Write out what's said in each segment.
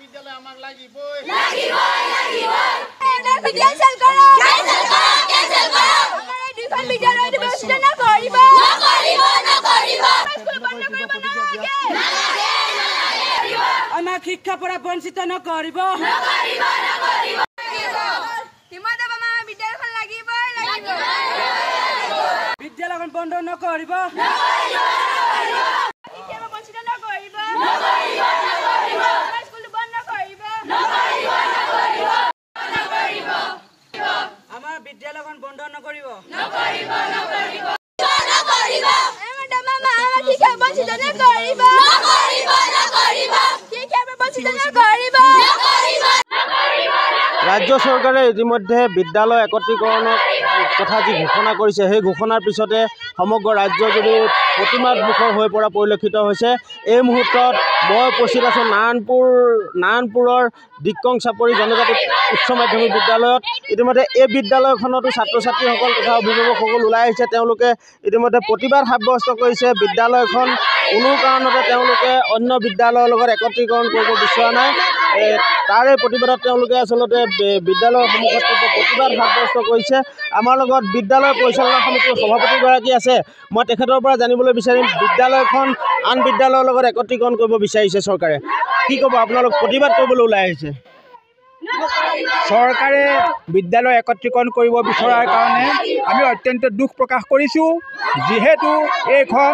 বিদ্যালয় আমাক লাগিবই এই বিদ্যালয় নকৰিব। নকৰিব। নকৰিব। শিক্ষাৰ পৰা বঞ্চিত নকৰিব। বিদ্যালয়খন বন্ধ নকৰিব। বঞ্চিত নকৰিব আমাৰ স্কুলটো বন্ধ কৰিব আমাৰ বিদ্যালয়খন বন্ধ নকৰিব হিমন্ত মামা আমাৰ শিক্ষাৰ পৰা বঞ্চিত নকৰিব নকৰিব নকৰিব শিক্ষাৰ পৰা বঞ্চিত নকৰিব নকৰিব ৰাজ্য চৰকাৰে ইতিমধ্যে বিদ্যালয় একত্ৰীকৰণৰ কথা যি ঘোষণা কৰিছে সেই ঘোষণাৰ পিছতে সমগ্ৰ ৰাজ্যজুৰি প্ৰতিমাদ মুখৰ হৈ পৰা পৰিলক্ষিত হৈছে এই মুহূৰ্তত মই উপস্থিত আছোঁ নাৰায়ণপুৰ নাৰায়ণপুৰৰ দিক্ৰং চাপৰি জনজাতি উচ্চ মাধ্যমিক বিদ্যালয়ত। ইতিমধ্যে এই বিদ্যালয়খনতো ছাত্ৰ ছাত্ৰীসকল তথা অভিভাৱকসকল ওলাই আহিছে। তেওঁলোকে ইতিমধ্যে প্ৰতিবাদ সাব্যস্ত কৰিছে। বিদ্যালয়খন কোনো কাৰণতে তেওঁলোকে অন্য বিদ্যালয়ৰ লগত একত্ৰীকৰণ কৰিব বিচৰা নাই। তাৰে প্ৰতিবাদত তেওঁলোকে আচলতে বিদ্যালয়ৰ সন্মুখত প্ৰতিবাদ সাব্যস্ত কৰিছে। আমাৰ লগত বিদ্যালয় পৰিচালনা সমিতিৰ সভাপতিগৰাকী আছে। মই তেখেতৰ পৰা জানিবলৈ বিচাৰিম বিদ্যালয়খন আন বিদ্যালয়ৰ লগত একত্ৰীকৰণ কৰিব বিচাৰিছে চৰকাৰে। কি ক'ব? আপোনালোক প্ৰতিবাদ কৰিবলৈ ওলাই আহিছে। চৰকাৰে বিদ্যালয় একত্ৰীকৰণ কৰিব বিচৰাৰ কাৰণে আমি অত্যন্ত দুখ প্ৰকাশ কৰিছোঁ। যিহেতু এইখন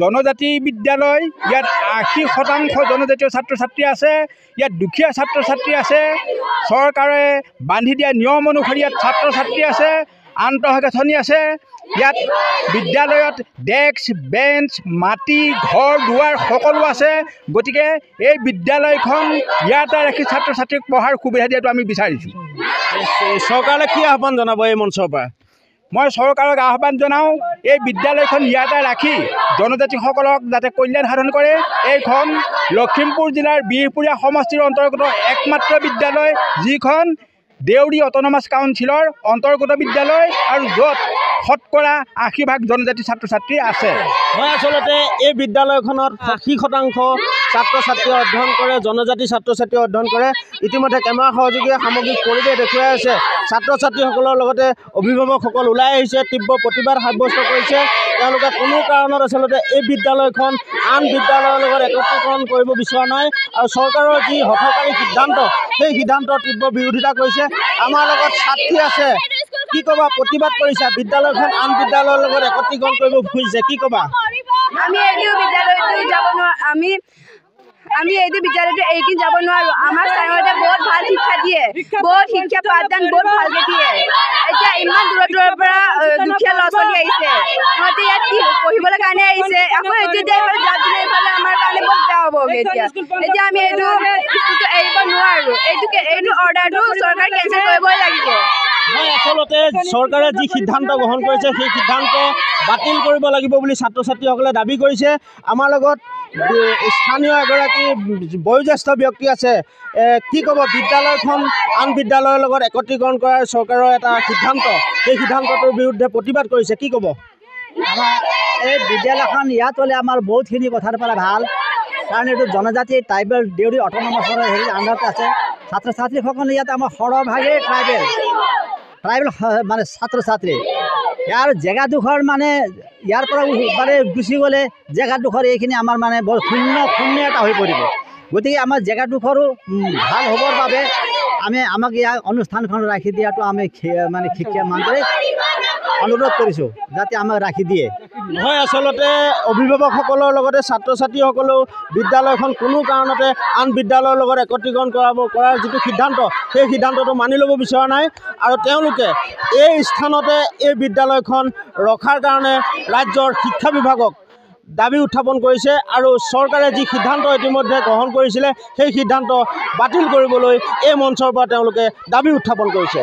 জনজাতি বিদ্যালয় ইয়াত আশী শতাংশ জনজাতীয় ছাত্ৰ ছাত্ৰী আছে ইয়াত দুখীয়া ছাত্ৰ ছাত্ৰী আছে চৰকাৰে বান্ধি দিয়া নিয়ম অনুসৰি ইয়াত ছাত্ৰ ছাত্ৰী আছে আন্তঃগাঁথনি আছে। ইয়াত বিদ্যালয়ত ডেস্ক বেঞ্চ মাটি ঘৰ দুৱাৰ সকলো আছে। গতিকে এই বিদ্যালয়খন ইয়াতে ৰাখি ছাত্ৰ ছাত্ৰীক পঢ়াৰ সুবিধা দিয়াটো আমি বিচাৰিছোঁ। চৰকাৰলৈ কি আহ্বান জনাব এই মঞ্চৰ পৰা? মই চৰকাৰক আহ্বান জনাওঁ এই বিদ্যালয়খন ইয়াতে ৰাখি জনজাতিসকলক যাতে কল্যাণ সাধন কৰে। এইখন লখিমপুৰ জিলাৰ বিহপুৰীয়া সমষ্টিৰ অন্তৰ্গত একমাত্ৰ বিদ্যালয় যিখন দেউৰী অট'নমাছ কাউন্সিলৰ অন্তৰ্গত বিদ্যালয় আৰু য'ত শতকৰা আশী ভাগ জনজাতি ছাত্ৰ ছাত্ৰী আছে। হয় আচলতে এই বিদ্যালয়খনত আশী শতাংশ ছাত্ৰ ছাত্ৰীয়ে অধ্যয়ন কৰে জনজাতি ছাত্ৰ ছাত্ৰীয়ে অধ্যয়ন কৰে। ইতিমধ্যে কেমেৰা সহযোগীয়ে সামগ্ৰিক পৰিৱেশ দেখুৱাই আছে। ছাত্ৰ ছাত্ৰীসকলৰ লগতে অভিভাৱকসকল ওলাই আহিছে তীব্ৰ প্ৰতিবাদ সাব্যস্ত কৰিছে। তেওঁলোকে কোনো কাৰণত আচলতে এই বিদ্যালয়খন আন বিদ্যালয়ৰ লগত একত্ৰীকৰণ কৰিব বিচৰা নাই আৰু চৰকাৰৰ যি হঠকাৰী সিদ্ধান্ত সেই সিদ্ধান্তৰ তীব্ৰ বিৰোধিতা কৰিছে। আমাৰ লগত ছাত্ৰী আছে। কি ক'বা? প্ৰতিবাদ কৰিছা। বিদ্যালয়খন আন বিদ্যালয়ৰ লগত একত্ৰীকৰণ কৰিব খুজিছে। কি ক'বা? আমি এইটো বিদ্যালয়টো যাব নোৱাৰো আমি আমি এইটো বিদ্যালয়টো এৰি কিনে যাব নোৱাৰো। আমাৰ ছাৰহঁতে বহুত ভাল শিক্ষা দিয়ে। বহুত শিক্ষা পাঠদান বহুত ভালকে দিয়ে। এতিয়া ইমান দূৰৰ দূৰৰ পৰা দুখীয়া ল'ৰা ছোৱালী আহিছে। সিহঁতে ইয়াত কি পঢ়িবলৈ কাৰণে আহিছে? আকৌ এইটো এতিয়া এইফালে দিলে এইফালে আমাৰ কাৰণে বহুত বেয়া হ'বগৈ এতিয়া। এতিয়া আমি এইটো স্কুলটো এৰিব নোৱাৰো। এইটো এইটো অৰ্ডাৰটো চৰকাৰে কেঞ্চেল কৰিবই আচলতে চৰকাৰে যি সিদ্ধান্ত গ্ৰহণ কৰিছে সেই সিদ্ধান্ত বাতিল কৰিব লাগিব বুলি ছাত্ৰ ছাত্ৰীসকলে দাবী কৰিছে। আমাৰ লগত স্থানীয় এগৰাকী বয়োজ্যেষ্ঠ ব্যক্তি আছে। কি ক'ব? বিদ্যালয়খন আন বিদ্যালয়ৰ লগত একত্ৰীকৰণ কৰাৰ চৰকাৰৰ এটা সিদ্ধান্ত। সেই সিদ্ধান্তটোৰ বিৰুদ্ধে প্ৰতিবাদ কৰিছে। কি ক'ব? আমাৰ এই বিদ্যালয়খন ইয়াত হ'লে আমাৰ বহুতখিনি কথাৰ পৰা ভাল। কাৰণ এইটো জনজাতি ট্ৰাইবেল দেউৰী অট'নমাছৰ হেৰি আণ্ডাৰত আছে। ছাত্ৰ ছাত্ৰীসকলে ইয়াত আমাৰ সৰহভাগেই ট্ৰাইবেল। হ- মানে ছাত্ৰ ছাত্ৰী ইয়াৰ জেগাডোখৰ মানে ইয়াৰ পৰা মানে গুচি গ'লে জেগাডোখৰ এইখিনি আমাৰ মানে বৰ শূন্য শূন্য এটা হৈ পৰিব। গতিকে আমাৰ জেগাডোখৰো ভাল হ'বৰ বাবে আমি আমাক ইয়াৰ অনুষ্ঠানখন ৰাখি দিয়াটো আমি মানে শিক্ষা মন্ত্ৰী অনুৰোধ কৰিছোঁ যাতে আমাক ৰাখি দিয়ে। হয় আচলতে অভিভাৱকসকলৰ লগতে ছাত্ৰ ছাত্ৰীসকলেও বিদ্যালয়খন কোনো কাৰণতে আন বিদ্যালয়ৰ লগত একত্ৰীকৰণ কৰাব কৰাৰ যিটো সিদ্ধান্ত সেই সিদ্ধান্তটো মানি ল'ব বিচৰা নাই আৰু তেওঁলোকে এই স্থানতে এই বিদ্যালয়খন ৰখাৰ কাৰণে ৰাজ্যৰ শিক্ষা বিভাগক দাবী উত্থাপন কৰিছে আৰু চৰকাৰে যি সিদ্ধান্ত ইতিমধ্যে গ্ৰহণ কৰিছিলে সেই সিদ্ধান্ত বাতিল কৰিবলৈ এই মঞ্চৰ পৰা তেওঁলোকে দাবী উত্থাপন কৰিছে।